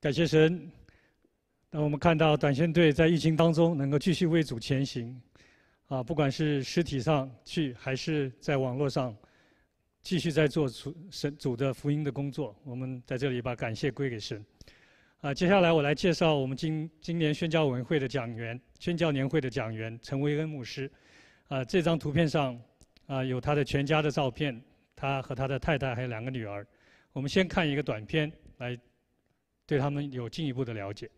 感谢神，那我们看到短宣队在疫情当中能够继续为主前行，啊，不管是实体上去还是在网络上，继续在做主神主的福音的工作。我们在这里把感谢归给神。啊，接下来我来介绍我们今今年宣教委员会的讲员，宣教年会的讲员陈维恩牧师。啊，这张图片上啊有他的全家的照片，他和他的太太还有两个女儿。我们先看一个短片，来对他们有进一步的了解。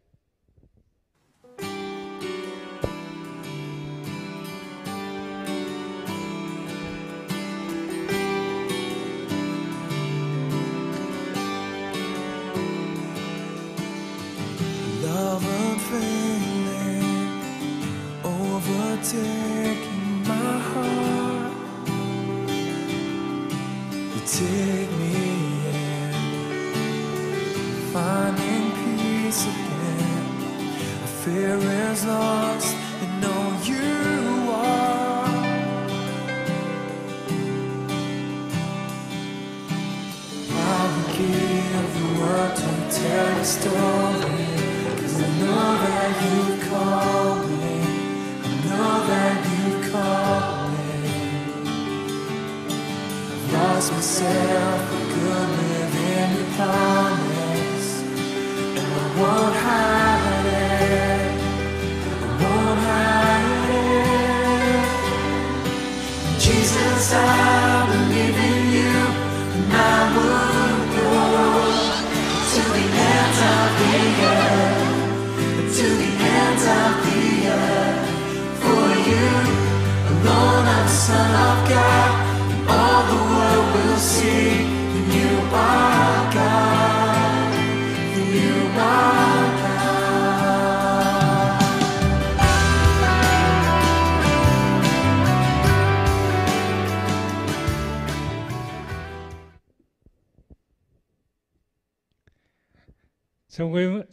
Love unfailing, overtaking my heart. You take me in, find. Peace again. Fear is lost, and know you are. I will give the world to tell your story. Cause I know that you call me. I know that you call me. I've lost myself for good your promise.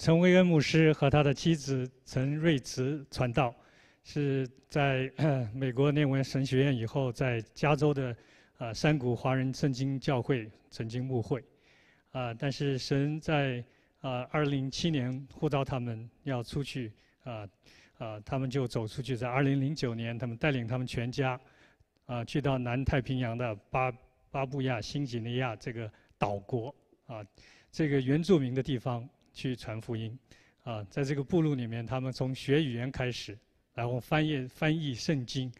陈维恩牧师和他的妻子陈瑞慈传道，是在美国念完神学院以后，在加州的啊山谷华人圣经教会曾经牧会，啊，但是神在啊二零零七年呼召他们要出去啊啊，他们就走出去，在二零零九年，他们带领他们全家啊去到南太平洋的巴巴布亚新几内亚这个岛国啊这个原住民的地方。去传福音，啊，在这个部落里面，他们从学语言开始，然后翻译翻译圣经，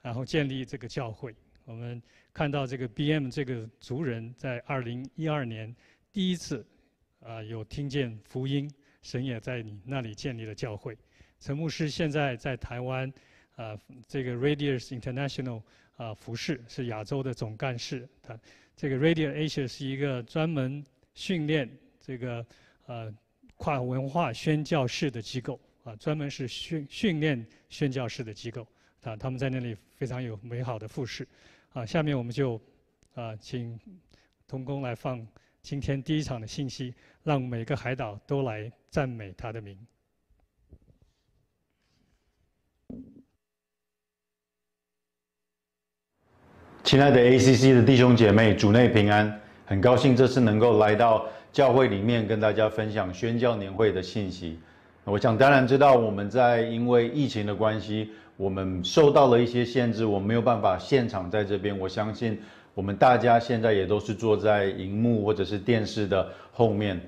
然后建立这个教会。我们看到这个 B.M 这个族人在二零一二年第一次啊有听见福音，神也在你那里建立了教会。陈牧师现在在台湾啊，这个 Radius International 啊服饰是亚洲的总干事。他这个 Radius Asia 是一个专门训练这个呃。跨文化宣教士的机构啊，专门是训训练宣教士的机构啊，他们在那里非常有美好的复试啊。下面我们就啊，请童工来放今天第一场的信息，让每个海岛都来赞美他的名。亲爱的 ACC 的弟兄姐妹，主内平安，很高兴这次能够来到。教会里面跟大家分享宣教年会的信息，我想当然知道我们在因为疫情的关系，我们受到了一些限制，我没有办法现场在这边。我相信我们大家现在也都是坐在荧幕或者是电视的后面。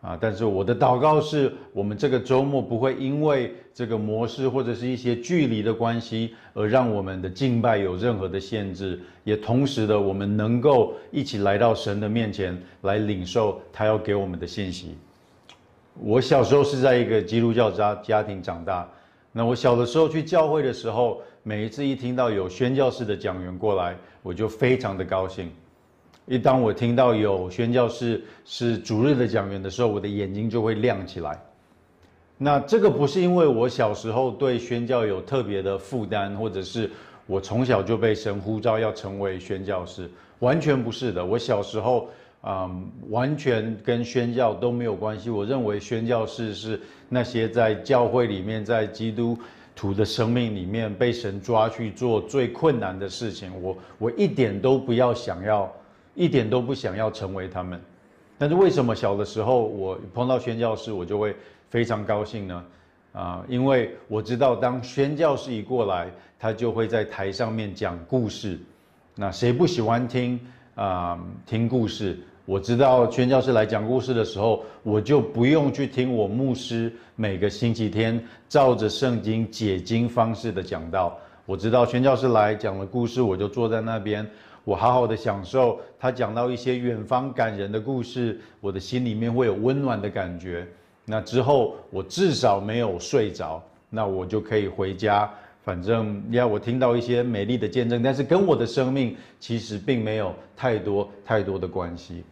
啊！但是我的祷告是我们这个周末不会因为这个模式或者是一些距离的关系而让我们的敬拜有任何的限制，也同时的我们能够一起来到神的面前来领受他要给我们的信息。我小时候是在一个基督教家家庭长大，那我小的时候去教会的时候，每一次一听到有宣教士的讲员过来，我就非常的高兴。一当我听到有宣教士是主日的讲员的时候，我的眼睛就会亮起来。那这个不是因为我小时候对宣教有特别的负担，或者是我从小就被神呼召要成为宣教士，完全不是的。我小时候，嗯，完全跟宣教都没有关系。我认为宣教士是那些在教会里面，在基督徒的生命里面被神抓去做最困难的事情。我我一点都不要想要。一点都不想要成为他们，但是为什么小的时候我碰到宣教师，我就会非常高兴呢？啊，因为我知道当宣教师一过来，他就会在台上面讲故事。那谁不喜欢听啊？听故事？我知道宣教师来讲故事的时候，我就不用去听我牧师每个星期天照着圣经解经方式的讲道。我知道宣教师来讲了故事，我就坐在那边，我好好的享受他讲到一些远方感人的故事，我的心里面会有温暖的感觉。那之后我至少没有睡着，那我就可以回家。反正要我听到一些美丽的见证，但是跟我的生命其实并没有太多太多的关系。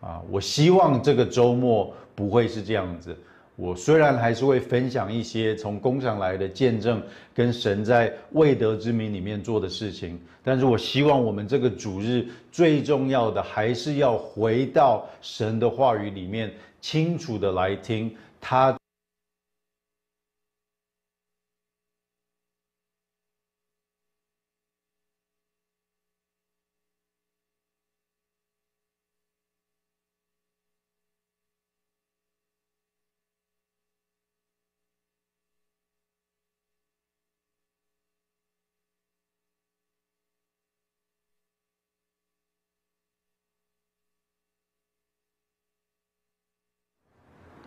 啊，我希望这个周末不会是这样子。我虽然还是会分享一些从工厂来的见证，跟神在未得之名里面做的事情，但是我希望我们这个主日最重要的还是要回到神的话语里面，清楚的来听他。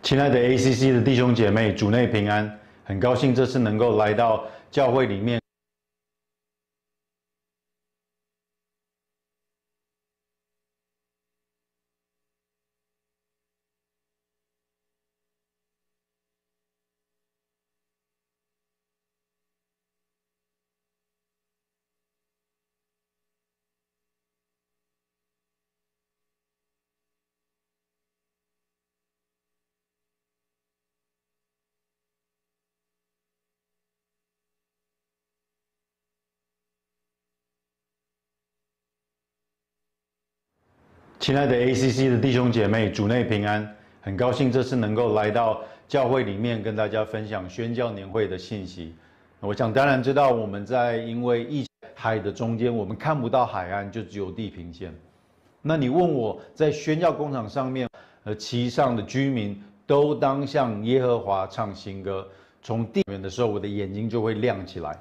亲爱的 ACC 的弟兄姐妹，主内平安，很高兴这次能够来到教会里面。亲爱的 ACC 的弟兄姐妹，主内平安，很高兴这次能够来到教会里面跟大家分享宣教年会的信息。我想当然知道我们在因为疫海的中间，我们看不到海岸，就只有地平线。那你问我在宣教工厂上面，呃，其上的居民都当向耶和华唱新歌。从地面的时候，我的眼睛就会亮起来。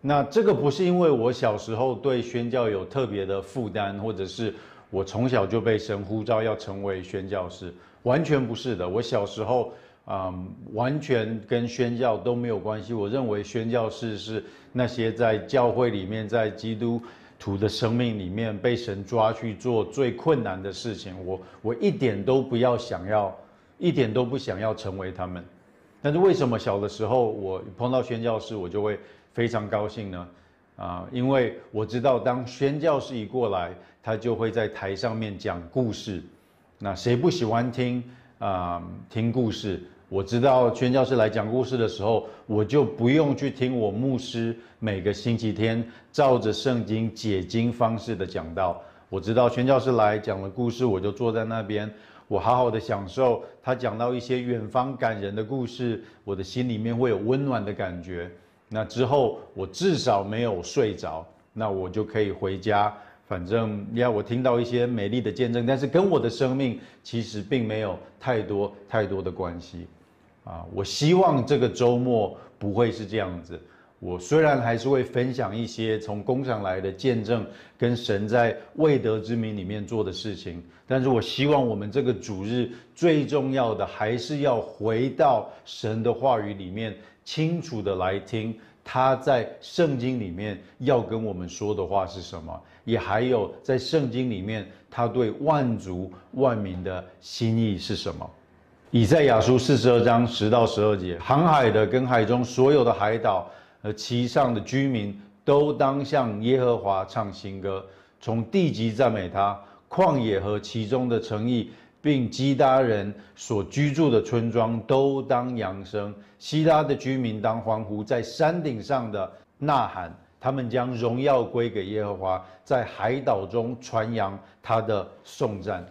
那这个不是因为我小时候对宣教有特别的负担，或者是。我从小就被神呼召要成为宣教士，完全不是的。我小时候，嗯，完全跟宣教都没有关系。我认为宣教士是那些在教会里面，在基督徒的生命里面被神抓去做最困难的事情。我我一点都不要想要，一点都不想要成为他们。但是为什么小的时候我碰到宣教士，我就会非常高兴呢？啊，因为我知道当宣教士一过来。他就会在台上面讲故事，那谁不喜欢听啊？听故事？我知道宣教师来讲故事的时候，我就不用去听我牧师每个星期天照着圣经解经方式的讲道。我知道宣教师来讲了故事，我就坐在那边，我好好的享受他讲到一些远方感人的故事，我的心里面会有温暖的感觉。那之后我至少没有睡着，那我就可以回家。反正要我听到一些美丽的见证，但是跟我的生命其实并没有太多太多的关系，啊，我希望这个周末不会是这样子。我虽然还是会分享一些从工厂来的见证，跟神在未得之名里面做的事情，但是我希望我们这个主日最重要的还是要回到神的话语里面，清楚的来听他在圣经里面要跟我们说的话是什么。也还有在圣经里面，他对万族万民的心意是什么？以赛亚书四十二章十到十二节，航海的跟海中所有的海岛和其上的居民都当向耶和华唱新歌，从地极赞美他，旷野和其中的城邑，并基达人所居住的村庄都当扬声，希拉的居民当欢呼，在山顶上的呐喊。他们将荣耀归给耶和华，在海岛中传扬他的颂赞。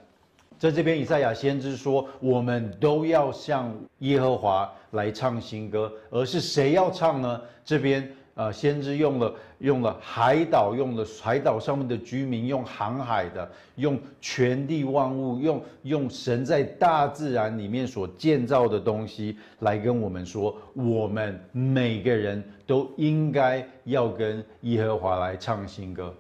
在这边，以赛亚先知说：“我们都要向耶和华来唱新歌。”而是谁要唱呢？这边呃，先知用了用了海岛，用了海岛上面的居民，用航海的，用全地万物，用用神在大自然里面所建造的东西来跟我们说，我们每个人都应该要跟耶和华来唱新歌。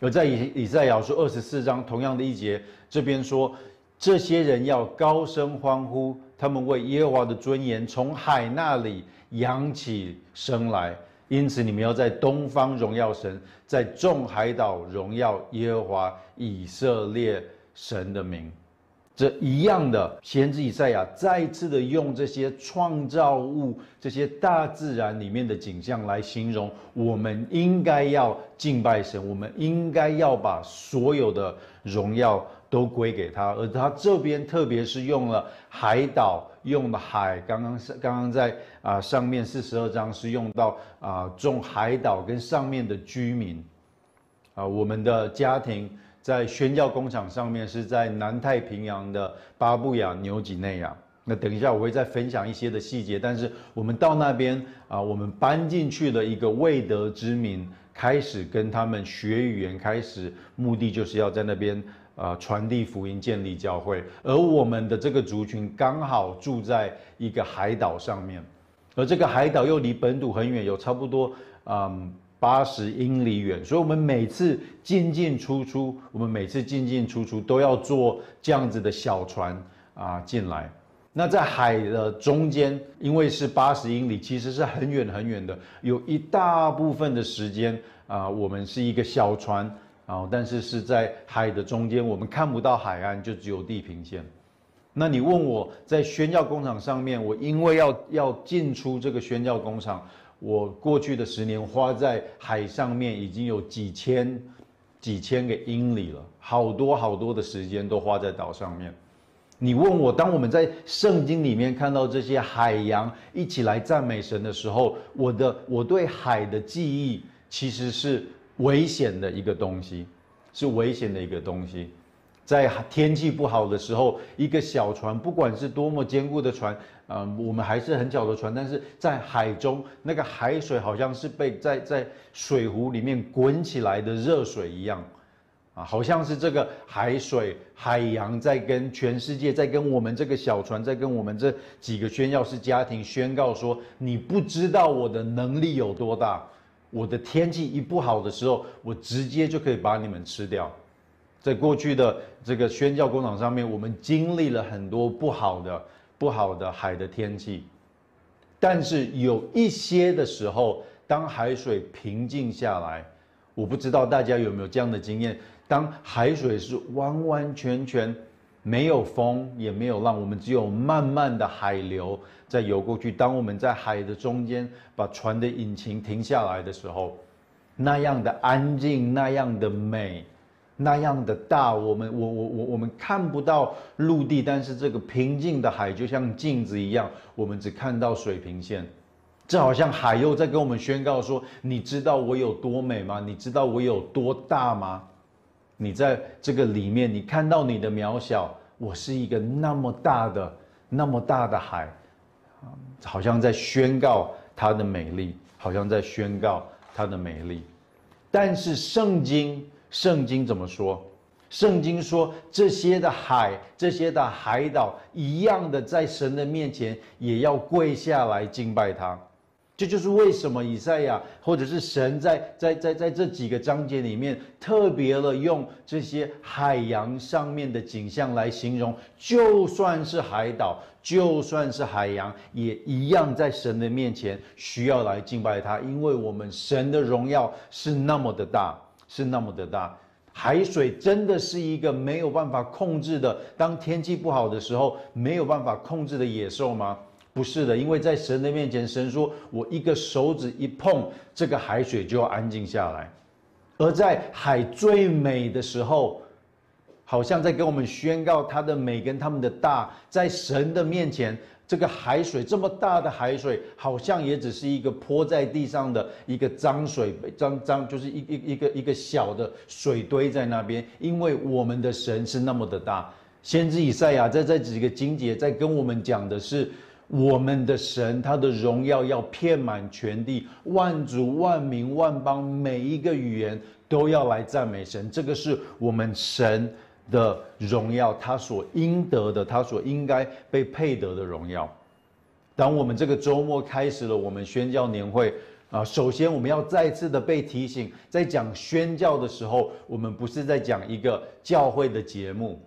而在以以赛亚书二十四章同样的一节，这边说，这些人要高声欢呼，他们为耶和华的尊严从海那里扬起声来。因此，你们要在东方荣耀神，在众海岛荣耀耶和华以色列神的名。这一样的，先知以赛亚再次的用这些创造物、这些大自然里面的景象来形容，我们应该要敬拜神，我们应该要把所有的荣耀都归给他。而他这边特别是用了海岛。用的海，刚刚是刚刚在啊上面四十二章是用到啊种海岛跟上面的居民，啊我们的家庭在宣教工厂上面是在南太平洋的巴布亚纽几内亚。那等一下我会再分享一些的细节，但是我们到那边啊，我们搬进去的一个未得之民，开始跟他们学语言，开始目的就是要在那边。啊，传递福音，建立教会，而我们的这个族群刚好住在一个海岛上面，而这个海岛又离本土很远，有差不多嗯八十英里远，所以我们每次进进出出，我们每次进进出出都要坐这样子的小船啊进来。那在海的中间，因为是八十英里，其实是很远很远的，有一大部分的时间啊，我们是一个小船。啊，但是是在海的中间，我们看不到海岸，就只有地平线。那你问我在宣教工厂上面，我因为要要进出这个宣教工厂，我过去的十年花在海上面已经有几千几千个英里了，好多好多的时间都花在岛上面。你问我，当我们在圣经里面看到这些海洋一起来赞美神的时候，我的我对海的记忆其实是。危险的一个东西，是危险的一个东西，在天气不好的时候，一个小船，不管是多么坚固的船，啊，我们还是很小的船，但是在海中，那个海水好像是被在在水壶里面滚起来的热水一样，啊，好像是这个海水海洋在跟全世界，在跟我们这个小船，在跟我们这几个宣教士家庭宣告说，你不知道我的能力有多大。我的天气一不好的时候，我直接就可以把你们吃掉。在过去的这个宣教工厂上面，我们经历了很多不好的、不好的海的天气。但是有一些的时候，当海水平静下来，我不知道大家有没有这样的经验：当海水是完完全全。没有风，也没有浪，我们只有慢慢的海流在游过去。当我们在海的中间把船的引擎停下来的时候，那样的安静，那样的美，那样的大，我们我我我我们看不到陆地，但是这个平静的海就像镜子一样，我们只看到水平线。这好像海又在跟我们宣告说：你知道我有多美吗？你知道我有多大吗？你在这个里面，你看到你的渺小，我是一个那么大的、那么大的海，好像在宣告它的美丽，好像在宣告它的美丽。但是圣经，圣经怎么说？圣经说这些的海，这些的海岛一样的，在神的面前也要跪下来敬拜他。这就是为什么以赛亚或者是神在在在在这几个章节里面特别了用这些海洋上面的景象来形容，就算是海岛，就算是海洋，也一样在神的面前需要来敬拜他，因为我们神的荣耀是那么的大，是那么的大。海水真的是一个没有办法控制的，当天气不好的时候没有办法控制的野兽吗？不是的，因为在神的面前，神说：“我一个手指一碰，这个海水就要安静下来。”而在海最美的时候，好像在跟我们宣告它的美跟他们的大。在神的面前，这个海水这么大的海水，好像也只是一个泼在地上的一个脏水，脏脏就是一一一个一个小的水堆在那边。因为我们的神是那么的大，先知以赛亚在这几个经节在跟我们讲的是。我们的神，他的荣耀要遍满全地，万族、万民、万邦，每一个语言都要来赞美神。这个是我们神的荣耀，他所应得的，他所应该被配得的荣耀。当我们这个周末开始了我们宣教年会啊，首先我们要再次的被提醒，在讲宣教的时候，我们不是在讲一个教会的节目。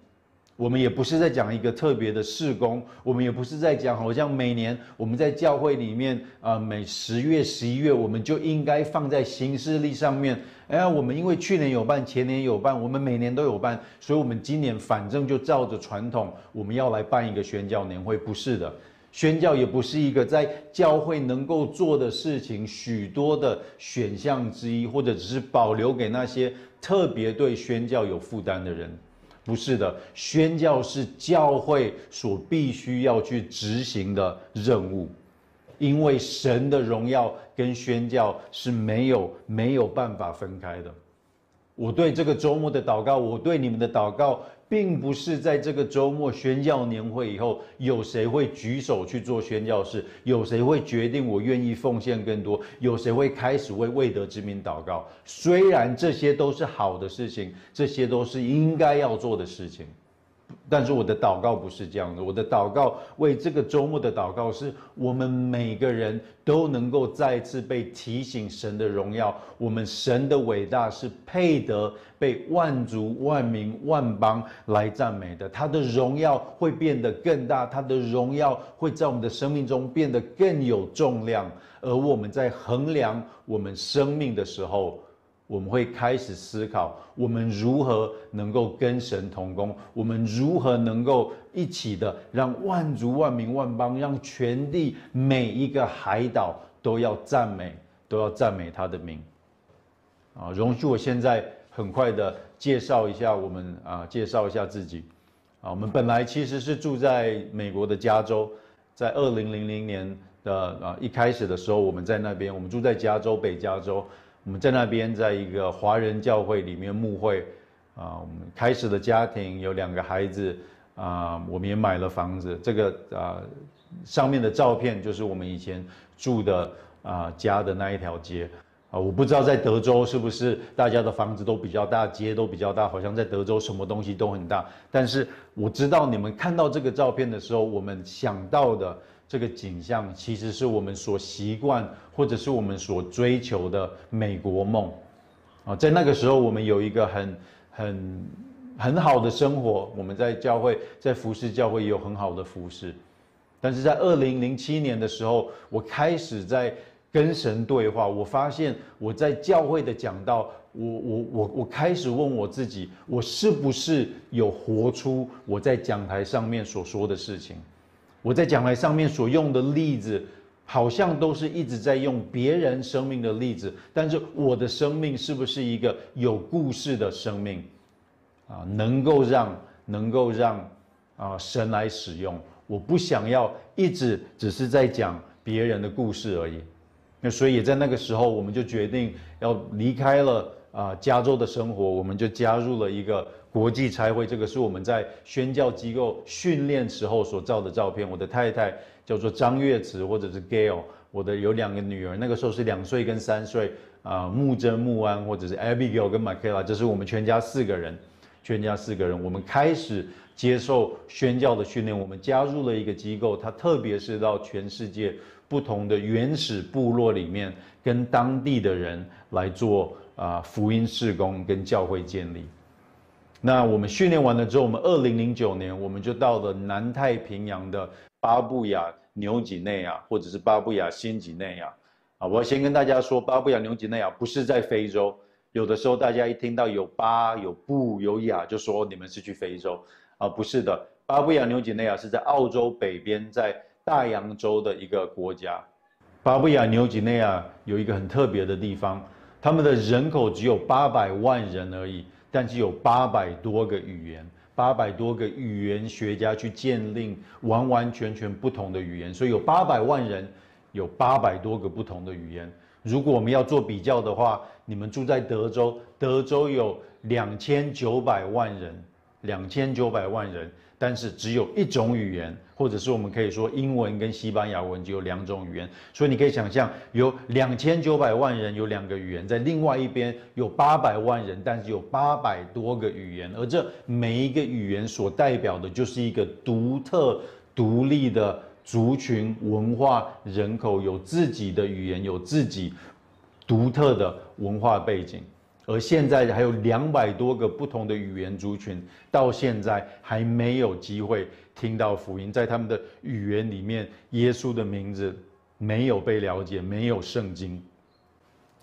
我们也不是在讲一个特别的事工，我们也不是在讲好像每年我们在教会里面啊，每十月、十一月我们就应该放在行事历上面。哎，我们因为去年有办，前年有办，我们每年都有办，所以我们今年反正就照着传统，我们要来办一个宣教年会。不是的，宣教也不是一个在教会能够做的事情，许多的选项之一，或者只是保留给那些特别对宣教有负担的人。不是的，宣教是教会所必须要去执行的任务，因为神的荣耀跟宣教是没有没有办法分开的。我对这个周末的祷告，我对你们的祷告。并不是在这个周末宣教年会以后，有谁会举手去做宣教事？有谁会决定我愿意奉献更多？有谁会开始为未得之名祷告？虽然这些都是好的事情，这些都是应该要做的事情。但是我的祷告不是这样的，我的祷告为这个周末的祷告是，我们每个人都能够再次被提醒神的荣耀，我们神的伟大是配得被万族、万民、万邦来赞美的，他的荣耀会变得更大，他的荣耀会在我们的生命中变得更有重量，而我们在衡量我们生命的时候。我们会开始思考，我们如何能够跟神同工？我们如何能够一起的让万族、万民、万邦，让全地每一个海岛都要赞美，都要赞美他的名。啊，容许我现在很快的介绍一下我们啊，介绍一下自己。啊，我们本来其实是住在美国的加州，在二零零零年的啊一开始的时候，我们在那边，我们住在加州北加州。我们在那边，在一个华人教会里面牧会，啊，我们开始的家庭有两个孩子，啊，我们也买了房子。这个啊，上面的照片就是我们以前住的啊家的那一条街，啊，我不知道在德州是不是大家的房子都比较大，街都比较大，好像在德州什么东西都很大。但是我知道你们看到这个照片的时候，我们想到的。这个景象其实是我们所习惯，或者是我们所追求的美国梦，啊，在那个时候我们有一个很很很好的生活，我们在教会，在服侍教会有很好的服侍，但是在二零零七年的时候，我开始在跟神对话，我发现我在教会的讲道，我我我我开始问我自己，我是不是有活出我在讲台上面所说的事情？我在讲台上面所用的例子，好像都是一直在用别人生命的例子，但是我的生命是不是一个有故事的生命？啊，能够让能够让啊神来使用。我不想要一直只是在讲别人的故事而已。那所以也在那个时候，我们就决定要离开了啊加州的生活，我们就加入了一个。国际差会，这个是我们在宣教机构训练时候所照的照片。我的太太叫做张月慈，或者是 Gail。我的有两个女儿，那个时候是两岁跟三岁啊，木真、木安，或者是 Abigail 跟 Michaela，这是我们全家四个人。全家四个人，我们开始接受宣教的训练。我们加入了一个机构，它特别是到全世界不同的原始部落里面，跟当地的人来做啊福音事工跟教会建立。那我们训练完了之后，我们二零零九年我们就到了南太平洋的巴布亚纽几内亚，或者是巴布亚新几内亚。啊，我要先跟大家说，巴布亚纽几内亚不是在非洲。有的时候大家一听到有巴、有布、有亚，就说你们是去非洲。啊，不是的，巴布亚纽几内亚是在澳洲北边，在大洋洲的一个国家。巴布亚纽几内亚有一个很特别的地方，他们的人口只有八百万人而已。但是有八百多个语言，八百多个语言学家去鉴定完完全全不同的语言，所以有八百万人，有八百多个不同的语言。如果我们要做比较的话，你们住在德州，德州有两千九百万人，两千九百万人，但是只有一种语言，或者是我们可以说英文跟西班牙文只有两种语言。所以你可以想象，有两千九百万人有两个语言，在另外一边有八百万人，但是有八百多个语言，而这每一个语言所代表的就是一个独特、独立的族群、文化、人口，有自己的语言，有自己独特的文化背景。而现在还有两百多个不同的语言族群，到现在还没有机会听到福音，在他们的语言里面，耶稣的名字没有被了解，没有圣经。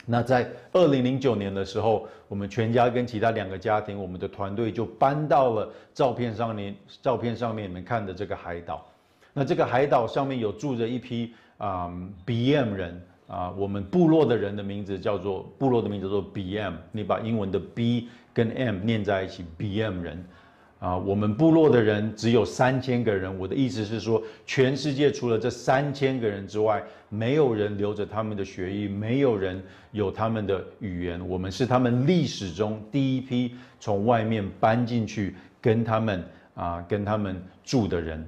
那在二零零九年的时候，我们全家跟其他两个家庭，我们的团队就搬到了照片上面，照片上面你们看的这个海岛。那这个海岛上面有住着一批啊、BM 人啊，我们部落的人的名字叫做部落的名字叫做 BM，你把英文的 B 跟 M 念在一起，BM 人啊，我们部落的人只有三千个人。我的意思是说，全世界除了这三千个人之外，没有人留着他们的血裔，没有人有他们的语言。我们是他们历史中第一批从外面搬进去跟他们啊跟他们住的人。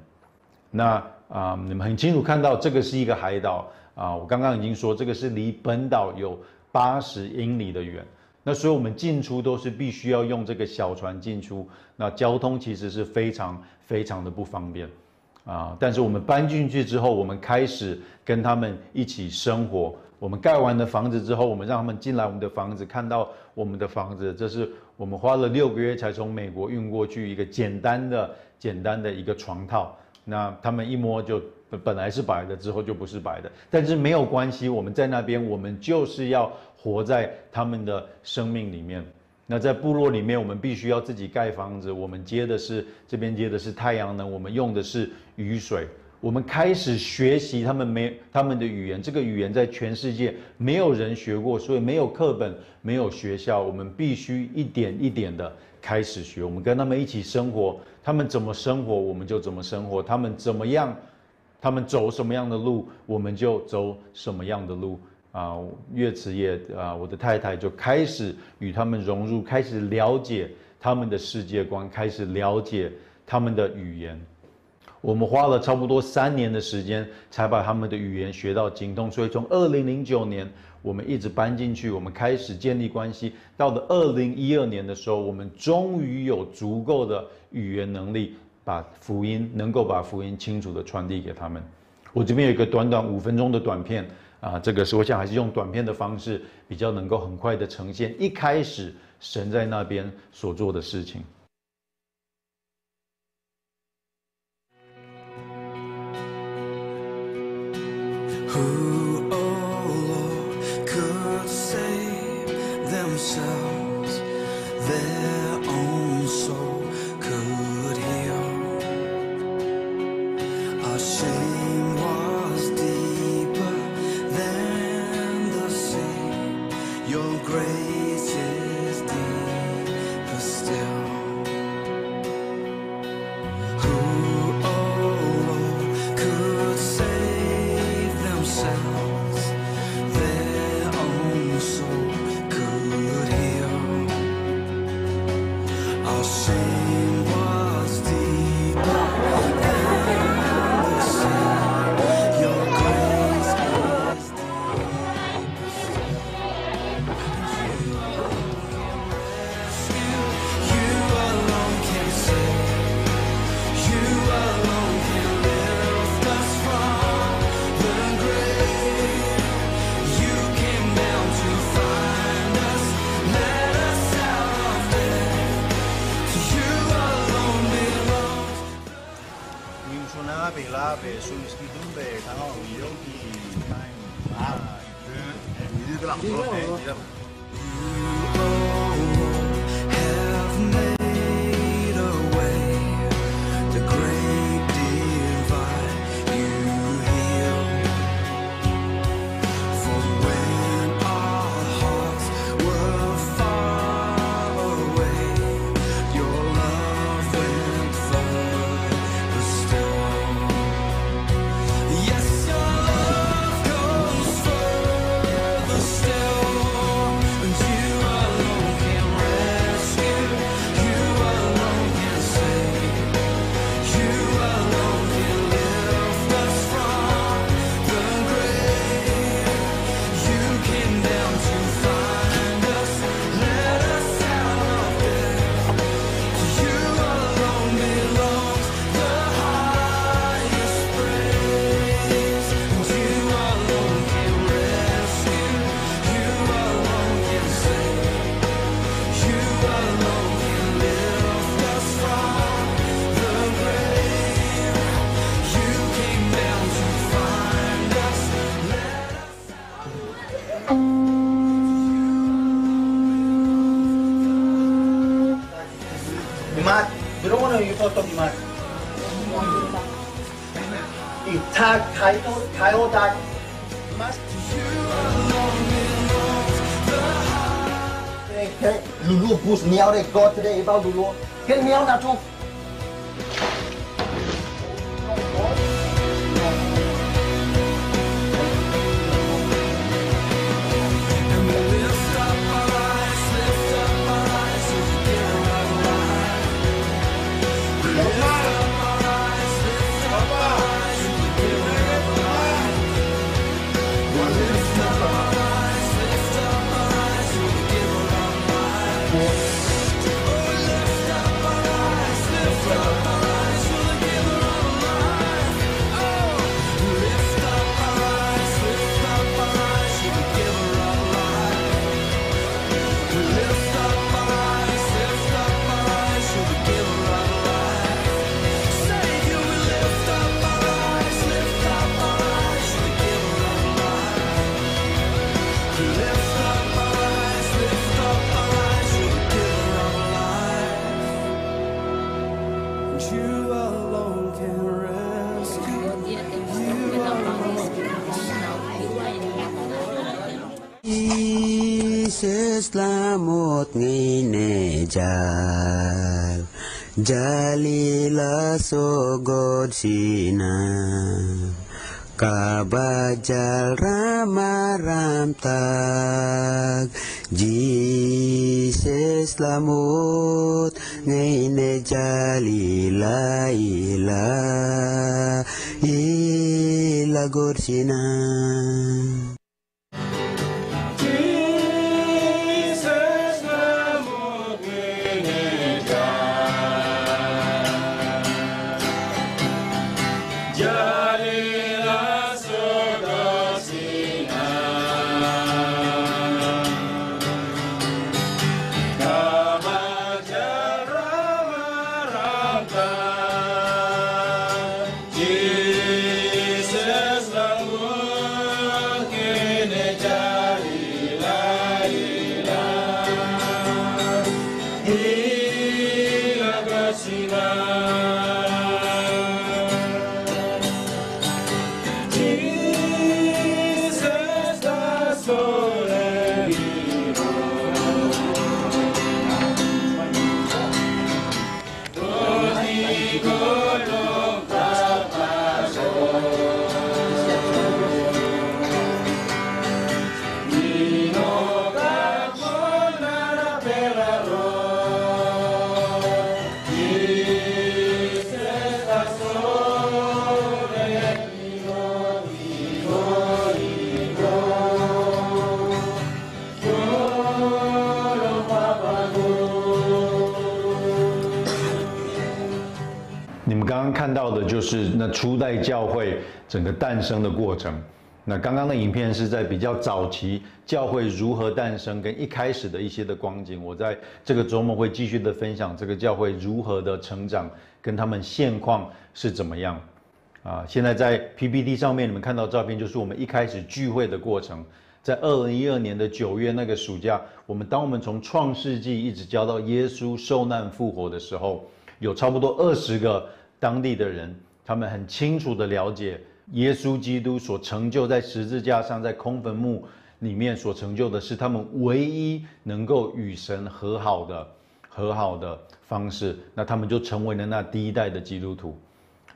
那啊、你们很清楚看到这个是一个海岛啊、我刚刚已经说这个是离本岛有八十英里的远。那所以我们进出都是必须要用这个小船进出，那交通其实是非常非常的不方便啊。但是我们搬进去之后，我们开始跟他们一起生活。我们盖完了房子之后，我们让他们进来我们的房子，看到我们的房子，这是我们花了六个月才从美国运过去一个简单的、简单的一个床套。那他们一摸就本本来是白的，之后就不是白的，但是没有关系，我们在那边，我们就是要活在他们的生命里面。那在部落里面，我们必须要自己盖房子，我们接的是这边接的是太阳能，我们用的是雨水。我们开始学习他们没他们的语言，这个语言在全世界没有人学过，所以没有课本，没有学校，我们必须一点一点的开始学。我们跟他们一起生活，他们怎么生活，我们就怎么生活；他们怎么样，他们走什么样的路，我们就走什么样的路。啊，月此夜啊，我的太太就开始与他们融入，开始了解他们的世界观，开始了解他们的语言。我们花了差不多三年的时间，才把他们的语言学到精通。所以从二零零九年，我们一直搬进去，我们开始建立关系。到了二零一二年的时候，我们终于有足够的语言能力，把福音能够把福音清楚的传递给他们。我这边有一个短短五分钟的短片啊，这个是我想还是用短片的方式，比较能够很快的呈现一开始神在那边所做的事情。送到中 Jalila sogod sina Kabajal ramaram tag Jesus lamut ngine jalila ila ila sina 初代教会整个诞生的过程。那刚刚的影片是在比较早期教会如何诞生跟一开始的一些的光景。我在这个周末会继续的分享这个教会如何的成长，跟他们现况是怎么样。啊，现在在 PPT 上面你们看到照片，就是我们一开始聚会的过程。在二零一二年的九月那个暑假，我们当我们从创世纪一直教到耶稣受难复活的时候，有差不多二十个当地的人，他们很清楚的了解耶稣基督所成就在十字架上，在空坟墓里面所成就的是他们唯一能够与神和好的和好的方式，那他们就成为了那第一代的基督徒。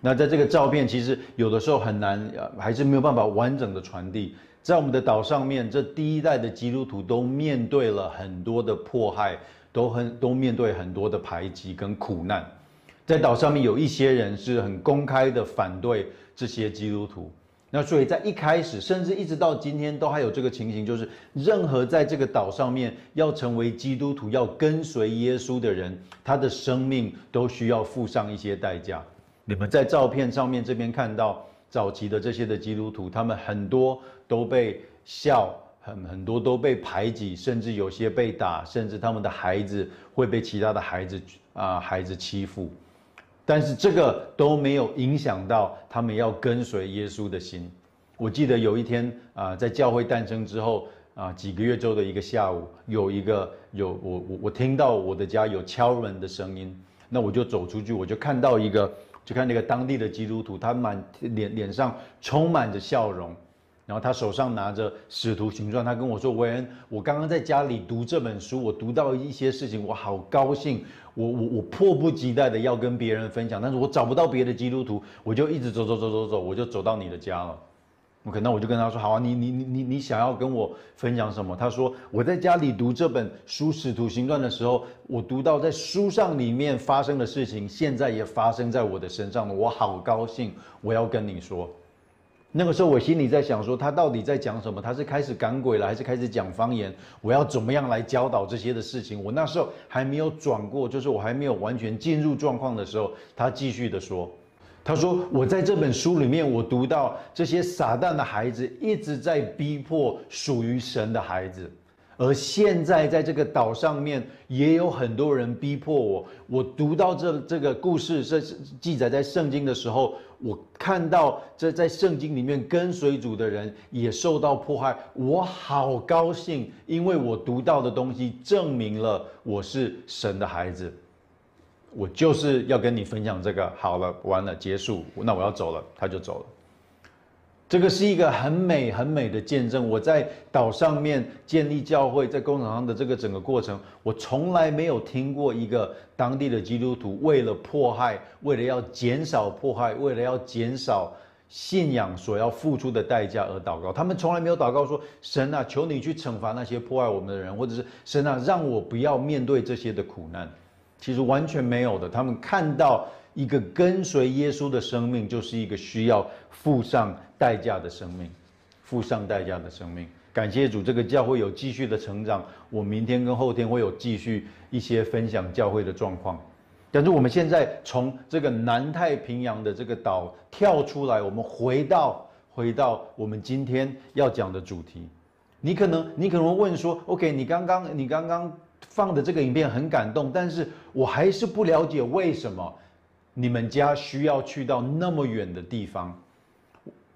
那在这个照片，其实有的时候很难，还是没有办法完整的传递。在我们的岛上面，这第一代的基督徒都面对了很多的迫害，都很都面对很多的排挤跟苦难。在岛上面有一些人是很公开的反对这些基督徒，那所以在一开始，甚至一直到今天，都还有这个情形，就是任何在这个岛上面要成为基督徒、要跟随耶稣的人，他的生命都需要付上一些代价。你们在照片上面这边看到早期的这些的基督徒，他们很多都被笑，很很多都被排挤，甚至有些被打，甚至他们的孩子会被其他的孩子啊、孩子欺负。但是这个都没有影响到他们要跟随耶稣的心。我记得有一天啊、在教会诞生之后啊、几个月之后的一个下午，有一个有我我我听到我的家有敲门的声音，那我就走出去，我就看到一个就看那个当地的基督徒，他满脸脸上充满着笑容，然后他手上拿着《使徒行传》，他跟我说：“韦恩，我刚刚在家里读这本书，我读到一些事情，我好高兴，我我我迫不及待的要跟别人分享，但是我找不到别的基督徒，我就一直走走走走走，我就走到你的家了。OK，那我就跟他说：好啊，你你你你你想要跟我分享什么？他说我在家里读这本书《使徒行传》的时候，我读到在书上里面发生的事情，现在也发生在我的身上了，我好高兴，我要跟你说。那个时候我心里在想说，他到底在讲什么？他是开始赶鬼了，还是开始讲方言？我要怎么样来教导这些的事情？我那时候还没有转过，就是我还没有完全进入状况的时候，他继续的说。他说：“我在这本书里面，我读到这些撒旦的孩子一直在逼迫属于神的孩子，而现在在这个岛上面也有很多人逼迫我。我读到这这个故事是记载在圣经的时候，我看到这在圣经里面跟随主的人也受到迫害，我好高兴，因为我读到的东西证明了我是神的孩子。”我就是要跟你分享这个，好了，完了，结束，那我要走了，他就走了。这个是一个很美很美的见证。我在岛上面建立教会，在工厂上的这个整个过程，我从来没有听过一个当地的基督徒为了迫害，为了要减少迫害，为了要减少信仰所要付出的代价而祷告。他们从来没有祷告说：“神啊，求你去惩罚那些迫害我们的人，或者是神啊，让我不要面对这些的苦难。”其实完全没有的。他们看到一个跟随耶稣的生命，就是一个需要付上代价的生命，付上代价的生命。感谢主，这个教会有继续的成长。我明天跟后天会有继续一些分享教会的状况。但是我们现在从这个南太平洋的这个岛跳出来，我们回到回到我们今天要讲的主题。你可能你可能问说，OK，你刚刚你刚刚。放的这个影片很感动，但是我还是不了解为什么你们家需要去到那么远的地方。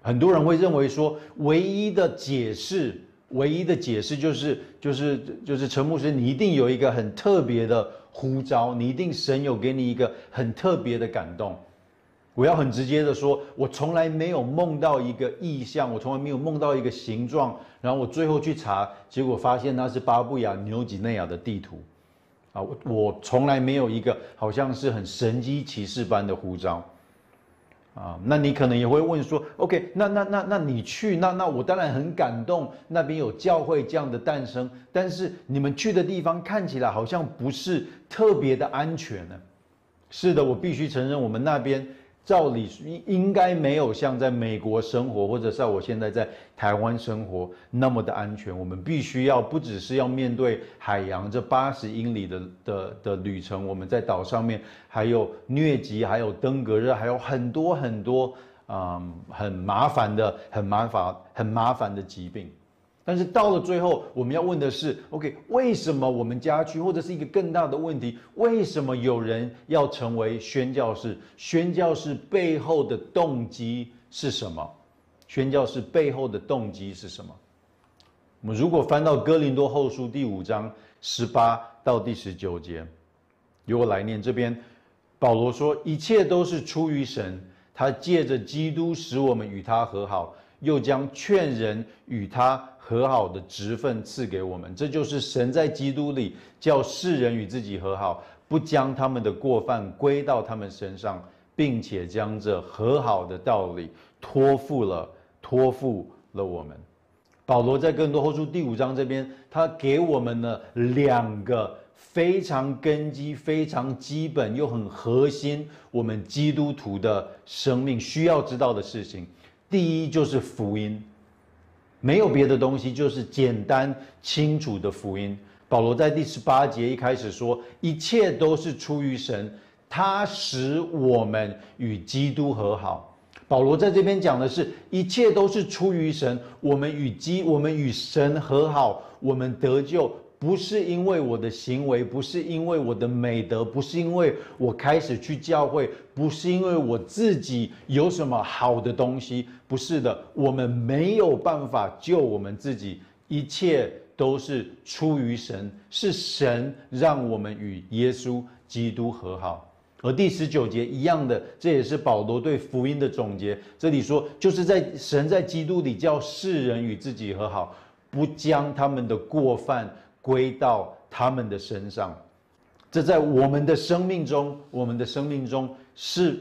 很多人会认为说，唯一的解释，唯一的解释就是就是就是陈牧师，你一定有一个很特别的呼召，你一定神有给你一个很特别的感动。我要很直接的说，我从来没有梦到一个意象，我从来没有梦到一个形状，然后我最后去查，结果发现那是巴布亚纽几内亚的地图，啊，我我从来没有一个好像是很神机骑士般的呼召，啊，那你可能也会问说，OK，那那那那你去，那那我当然很感动，那边有教会这样的诞生，但是你们去的地方看起来好像不是特别的安全呢？是的，我必须承认，我们那边。照理应应该没有像在美国生活，或者像我现在在台湾生活那么的安全。我们必须要不只是要面对海洋这八十英里的的的旅程，我们在岛上面还有疟疾，还有登革热，还有很多很多啊很麻烦的、很麻烦、很麻烦的疾病。但是到了最后，我们要问的是：OK，为什么我们家区，或者是一个更大的问题，为什么有人要成为宣教士？宣教士背后的动机是什么？宣教士背后的动机是什么？我们如果翻到哥林多后书第五章十八到第十九节，由我来念。这边保罗说：一切都是出于神，他借着基督使我们与他和好，又将劝人与他。和好的职分赐给我们，这就是神在基督里叫世人与自己和好，不将他们的过犯归到他们身上，并且将这和好的道理托付了托付了我们。保罗在更多后书第五章这边，他给我们了两个非常根基、非常基本又很核心，我们基督徒的生命需要知道的事情。第一就是福音。没有别的东西，就是简单清楚的福音。保罗在第十八节一开始说：“一切都是出于神，他使我们与基督和好。”保罗在这边讲的是一切都是出于神，我们与基，我们与神和好，我们得救。不是因为我的行为，不是因为我的美德，不是因为我开始去教会，不是因为我自己有什么好的东西，不是的，我们没有办法救我们自己，一切都是出于神，是神让我们与耶稣基督和好。而第十九节一样的，这也是保罗对福音的总结。这里说，就是在神在基督里叫世人与自己和好，不将他们的过犯归到他们的身上。这在我们的生命中，我们的生命中是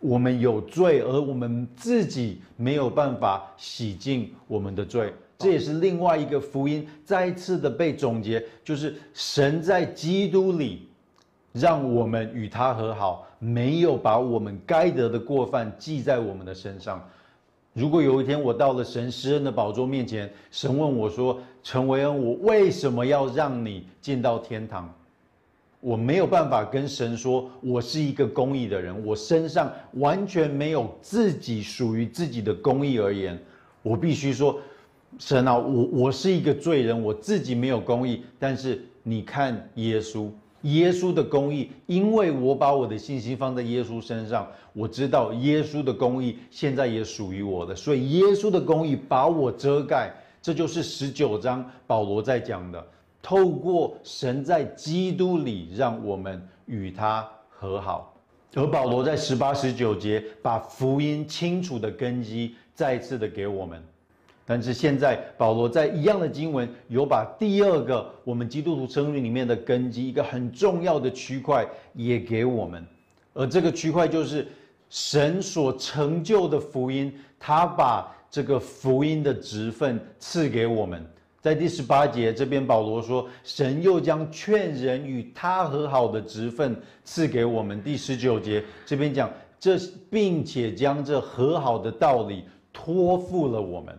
我们有罪，而我们自己没有办法洗净我们的罪。这也是另外一个福音，再一次的被总结，就是神在基督里。让我们与他和好，没有把我们该得的过犯记在我们的身上。如果有一天我到了神施恩的宝座面前，神问我说：“陈维恩，我为什么要让你进到天堂？”我没有办法跟神说，我是一个公义的人，我身上完全没有自己属于自己的公义而言，我必须说，神啊，我我是一个罪人，我自己没有公义，但是你看耶稣。耶稣的公义，因为我把我的信心放在耶稣身上，我知道耶稣的公义现在也属于我的，所以耶稣的公义把我遮盖。这就是十九章保罗在讲的，透过神在基督里让我们与他和好。而保罗在十八、十九节把福音清楚的根基再次的给我们。但是现在保罗在一样的经文有把第二个我们基督徒生命里面的根基，一个很重要的区块也给我们，而这个区块就是神所成就的福音，他把这个福音的职分赐给我们。在第十八节这边，保罗说，神又将劝人与他和好的职分赐给我们。第十九节这边讲这，并且将这和好的道理托付了我们。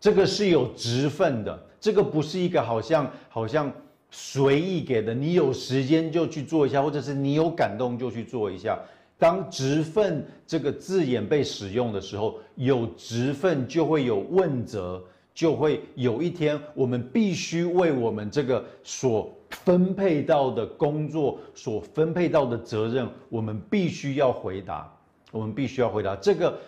这个是有职分的，这个不是一个好像好像随意给的，你有时间就去做一下，或者是你有感动就去做一下。当职分这个字眼被使用的时候，有职分就会有问责，就会有一天我们必须为我们这个所分配到的工作、所分配到的责任，我们必须要回答，我们必须要回答。这个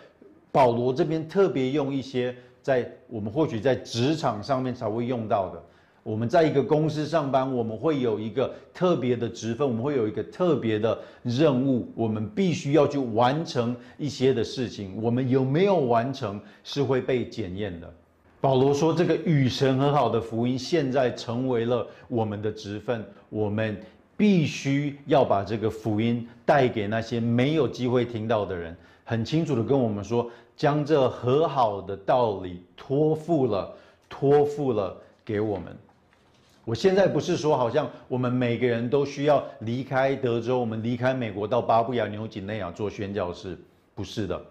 保罗这边特别用一些。在我们或许在职场上面才会用到的，我们在一个公司上班，我们会有一个特别的职分，我们会有一个特别的任务，我们必须要去完成一些的事情。我们有没有完成是会被检验的。保罗说，这个与神和好的福音现在成为了我们的职分，我们必须要把这个福音带给那些没有机会听到的人。很清楚的跟我们说。将这和好的道理托付了，托付了给我们。我现在不是说，好像我们每个人都需要离开德州，我们离开美国到巴布亚纽几内亚做宣教士，不是的。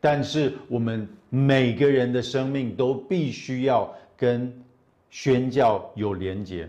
但是我们每个人的生命都必须要跟宣教有连结。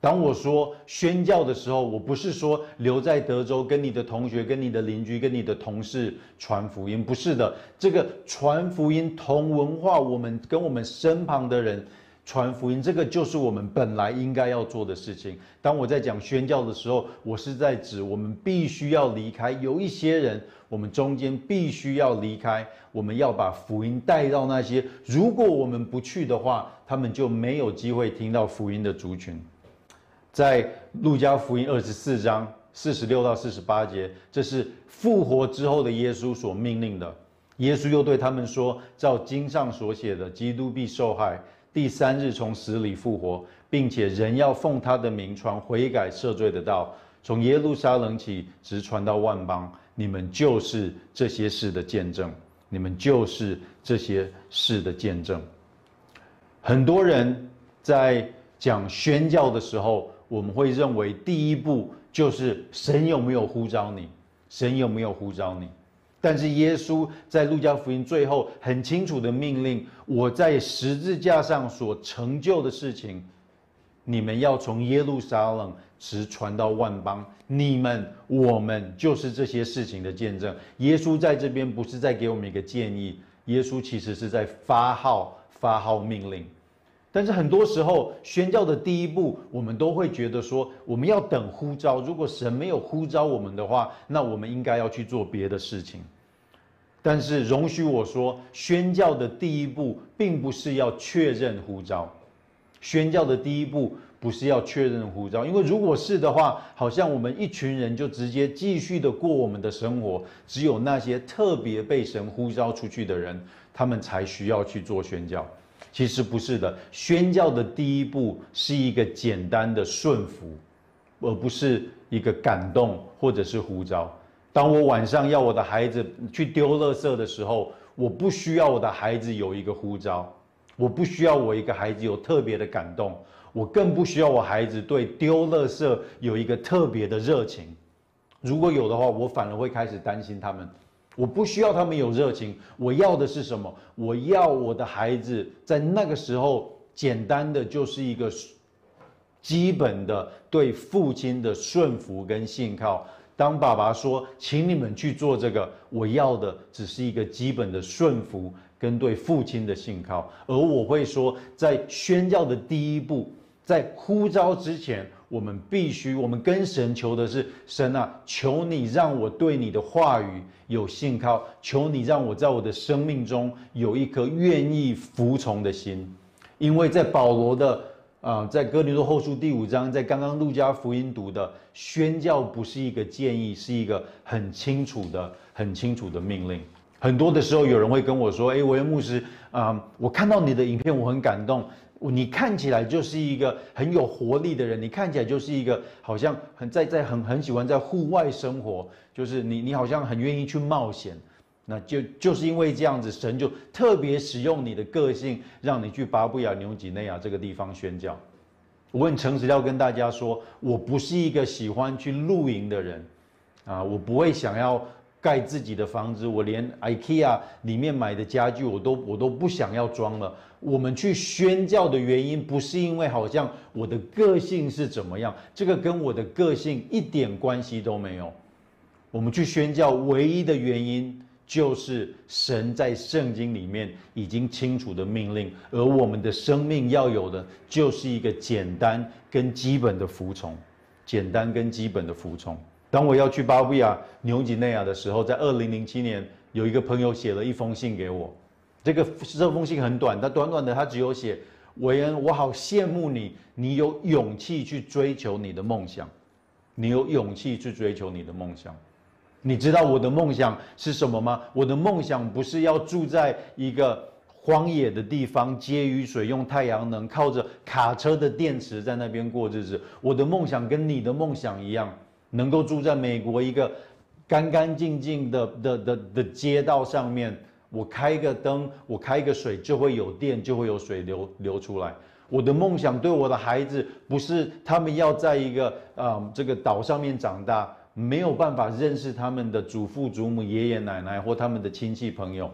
当我说宣教的时候，我不是说留在德州跟你的同学、跟你的邻居、跟你的同事传福音，不是的。这个传福音同文化，我们跟我们身旁的人传福音，这个就是我们本来应该要做的事情。当我在讲宣教的时候，我是在指我们必须要离开，有一些人，我们中间必须要离开，我们要把福音带到那些，如果我们不去的话，他们就没有机会听到福音的族群。在路加福音二十四章四十六到四十八节，这是复活之后的耶稣所命令的。耶稣又对他们说：“照经上所写的，基督必受害，第三日从死里复活，并且人要奉他的名传悔改赦罪的道，从耶路撒冷起，直传到万邦。你们就是这些事的见证，你们就是这些事的见证。”很多人在讲宣教的时候。我们会认为第一步就是神有没有呼召你，神有没有呼召你？但是耶稣在路加福音最后很清楚的命令：我在十字架上所成就的事情，你们要从耶路撒冷直传到万邦。你们、我们就是这些事情的见证。耶稣在这边不是在给我们一个建议，耶稣其实是在发号、发号命令。但是很多时候，宣教的第一步，我们都会觉得说，我们要等呼召。如果神没有呼召我们的话，那我们应该要去做别的事情。但是容许我说，宣教的第一步，并不是要确认呼召。宣教的第一步，不是要确认呼召，因为如果是的话，好像我们一群人就直接继续的过我们的生活，只有那些特别被神呼召出去的人，他们才需要去做宣教。其实不是的，宣教的第一步是一个简单的顺服，而不是一个感动或者是呼召。当我晚上要我的孩子去丢垃圾的时候，我不需要我的孩子有一个呼召，我不需要我一个孩子有特别的感动，我更不需要我孩子对丢垃圾有一个特别的热情。如果有的话，我反而会开始担心他们。我不需要他们有热情，我要的是什么？我要我的孩子在那个时候，简单的就是一个基本的对父亲的顺服跟信靠。当爸爸说，请你们去做这个，我要的只是一个基本的顺服跟对父亲的信靠。而我会说，在宣教的第一步，在呼召之前，我们必须，我们跟神求的是，神啊，求你让我对你的话语有信靠，求你让我在我的生命中有一颗愿意服从的心，因为在保罗的。啊，在哥林多后书第五章，在刚刚路加福音读的宣教不是一个建议，是一个很清楚的、很清楚的命令。很多的时候，有人会跟我说：“哎，维恩牧师啊，我看到你的影片，我很感动。你看起来就是一个很有活力的人，你看起来就是一个好像很在在很很喜欢在户外生活，就是你你好像很愿意去冒险。”那就就是因为这样子，神就特别使用你的个性，让你去巴布亚纽几内亚这个地方宣教。我很诚实要跟大家说，我不是一个喜欢去露营的人，啊，我不会想要盖自己的房子，我连 IKEA 里面买的家具我都我都不想要装了。我们去宣教的原因，不是因为好像我的个性是怎么样，这个跟我的个性一点关系都没有。我们去宣教唯一的原因。就是神在圣经里面已经清楚的命令，而我们的生命要有的就是一个简单跟基本的服从，简单跟基本的服从。当我要去巴布亚纽几内亚的时候，在二零零七年，有一个朋友写了一封信给我，这个这封信很短，它短短的，他只有写：韦恩，我好羡慕你，你有勇气去追求你的梦想，你有勇气去追求你的梦想。你知道我的梦想是什么吗？我的梦想不是要住在一个荒野的地方，接雨水，用太阳能，靠着卡车的电池在那边过日子。我的梦想跟你的梦想一样，能够住在美国一个干干净净的的的的街道上面。我开个灯，我开个水，就会有电，就会有水流流出来。我的梦想对我的孩子，不是他们要在一个啊这个岛上面长大。没有办法认识他们的祖父祖母、爷爷奶奶或他们的亲戚朋友。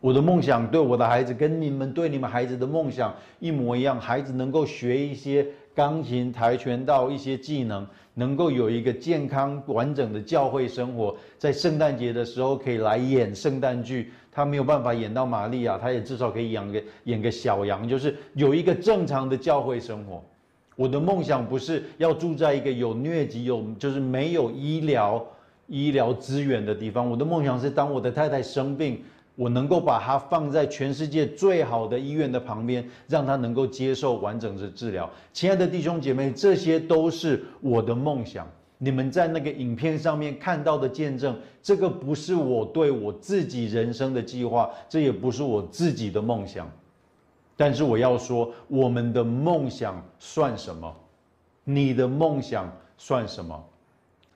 我的梦想对我的孩子跟你们对你们孩子的梦想一模一样，孩子能够学一些钢琴、跆拳道一些技能，能够有一个健康完整的教会生活，在圣诞节的时候可以来演圣诞剧。他没有办法演到玛利亚，他也至少可以演个演个小羊，就是有一个正常的教会生活。我的梦想不是要住在一个有疟疾、有就是没有医疗医疗资源的地方。我的梦想是，当我的太太生病，我能够把它放在全世界最好的医院的旁边，让他能够接受完整的治疗。亲爱的弟兄姐妹，这些都是我的梦想。你们在那个影片上面看到的见证，这个不是我对我自己人生的计划，这也不是我自己的梦想。但是我要说，我们的梦想算什么？你的梦想算什么？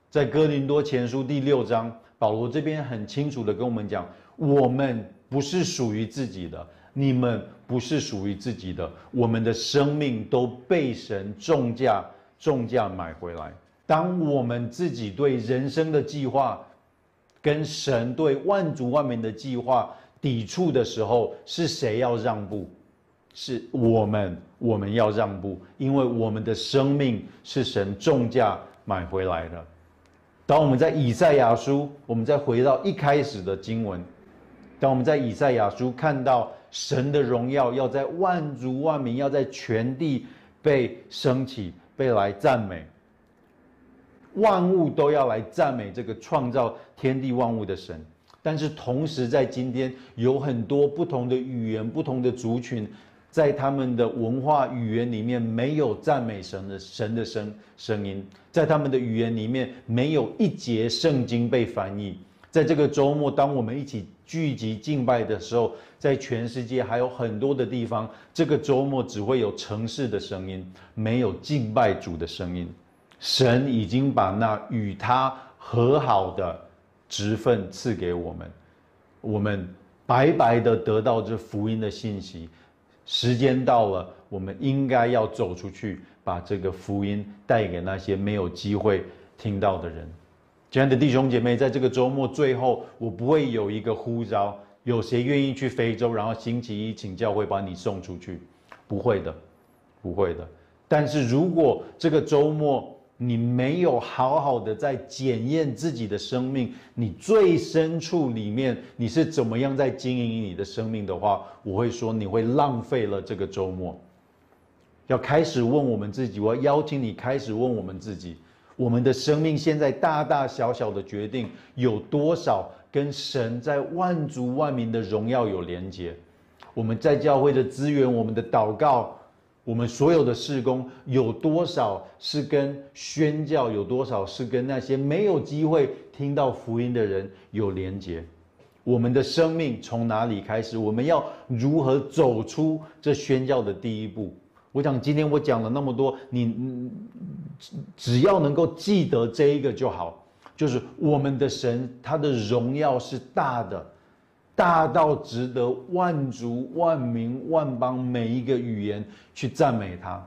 在哥林多前书第六章，保罗这边很清楚的跟我们讲：我们不是属于自己的，你们不是属于自己的，我们的生命都被神重价重价买回来。当我们自己对人生的计划，跟神对万族万民的计划抵触的时候，是谁要让步？是我们，我们要让步，因为我们的生命是神重价买回来的。当我们在以赛亚书，我们再回到一开始的经文，当我们在以赛亚书看到神的荣耀要在万族万民，要在全地被升起，被来赞美，万物都要来赞美这个创造天地万物的神。但是同时，在今天有很多不同的语言、不同的族群。在他们的文化语言里面没有赞美神的神的声声音，在他们的语言里面没有一节圣经被翻译。在这个周末，当我们一起聚集敬拜的时候，在全世界还有很多的地方，这个周末只会有城市的声音，没有敬拜主的声音。神已经把那与他和好的职分赐给我们，我们白白的得到这福音的信息。时间到了，我们应该要走出去，把这个福音带给那些没有机会听到的人。亲爱的弟兄姐妹，在这个周末最后，我不会有一个呼召，有谁愿意去非洲，然后星期一请教会把你送出去？不会的，不会的。但是如果这个周末你没有好好的在检验自己的生命，你最深处里面你是怎么样在经营你的生命的话，我会说你会浪费了这个周末。要开始问我们自己，我要邀请你开始问我们自己。我们的生命现在大大小小的决定有多少跟神在万族万民的荣耀有连结？我们在教会的资源、我们的祷告、我们所有的事工有多少是跟宣教？有多少是跟那些没有机会听到福音的人有连结？我们的生命从哪里开始？我们要如何走出这宣教的第一步？我想今天我讲了那么多，你只要能够记得这一个就好，就是我们的神，他的荣耀是大的，大到值得万族万民万邦每一个语言去赞美他。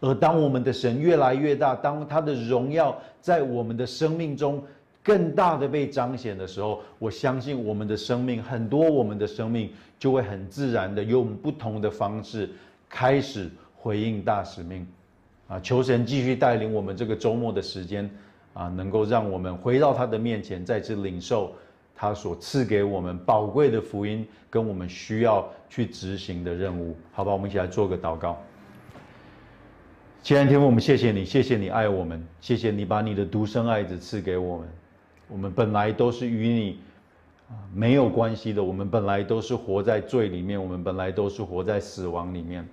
而当我们的神越来越大，当他的荣耀在我们的生命中更大的被彰显的时候，我相信我们的生命很多，我们的生命就会很自然的用不同的方式开始。回应大使命，啊，求神继续带领我们这个周末的时间，啊，能够让我们回到他的面前，再次领受他所赐给我们宝贵的福音，跟我们需要去执行的任务。好吧，我们一起来做个祷告。亲爱的天父，我们谢谢你，谢谢你爱我们，谢谢你把你的独生爱子赐给我们。我们本来都是与你没有关系的，我们本来都是活在罪里面，我们本来都是活在死亡里面。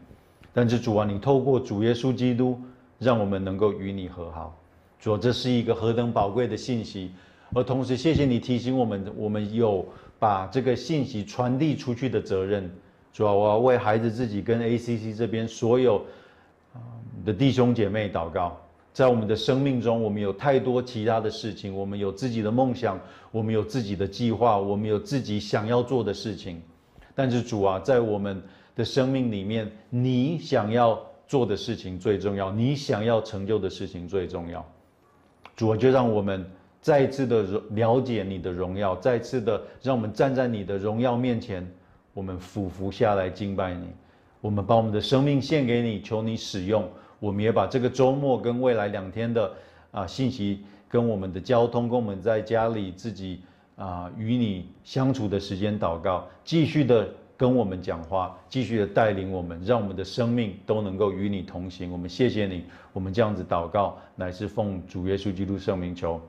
但是主啊，你透过主耶稣基督，让我们能够与你和好。主啊，这是一个何等宝贵的信息！而同时，谢谢你提醒我们，我们有把这个信息传递出去的责任。主啊，我要为孩子自己跟 ACC 这边所有的弟兄姐妹祷告。在我们的生命中，我们有太多其他的事情，我们有自己的梦想，我们有自己的计划，我们有自己想要做的事情。但是主啊，在我们的生命里面，你想要做的事情最重要，你想要成就的事情最重要。主啊，就让我们再次的了解你的荣耀，再次的让我们站在你的荣耀面前，我们俯伏下来敬拜你，我们把我们的生命献给你，求你使用。我们也把这个周末跟未来两天的啊信息，跟我们的交通，跟我们在家里自己啊与你相处的时间祷告，继续的。跟我们讲话，继续的带领我们，让我们的生命都能够与你同行。我们谢谢你，我们这样子祷告，乃是奉主耶稣基督圣名求，